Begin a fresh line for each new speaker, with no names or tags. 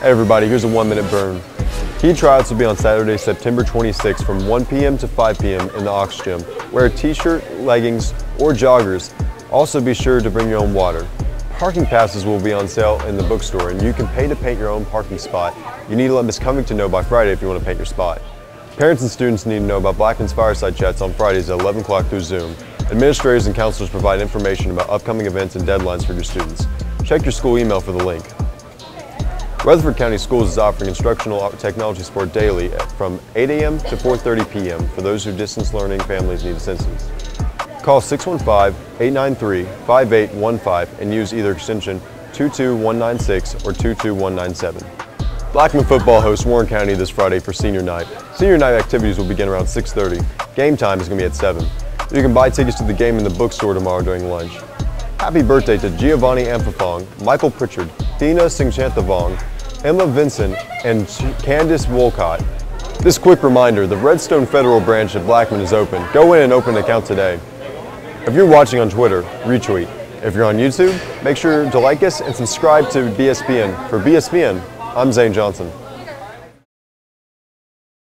Hey everybody, here's a one minute burn. Heat tryouts will be on Saturday, September 26th from 1 p.m. to 5 p.m. in the Aux Gym. Wear a t-shirt, leggings, or joggers. Also be sure to bring your own water. Parking passes will be on sale in the bookstore and you can pay to paint your own parking spot. You need to let Miss Covington know by Friday if you want to paint your spot. Parents and students need to know about Blackman's Fireside Chats on Fridays at 11 o'clock through Zoom. Administrators and counselors provide information about upcoming events and deadlines for your students. Check your school email for the link. Rutherford County Schools is offering instructional technology support daily from 8 a.m. to 4.30 p.m. for those who distance learning families need assistance. Call 615-893-5815 and use either extension 22196 or 22197. Blackman football hosts Warren County this Friday for senior night. Senior night activities will begin around 6.30. Game time is going to be at 7. You can buy tickets to the game in the bookstore tomorrow during lunch. Happy birthday to Giovanni Amphifong, Michael Pritchard, Dina Singchanthavong, Emma Vincent, and Candice Wolcott. This quick reminder, the Redstone Federal branch at Blackman is open. Go in and open an account today. If you're watching on Twitter, retweet. If you're on YouTube, make sure to like us and subscribe to BSPN. For BSPN, I'm Zane Johnson.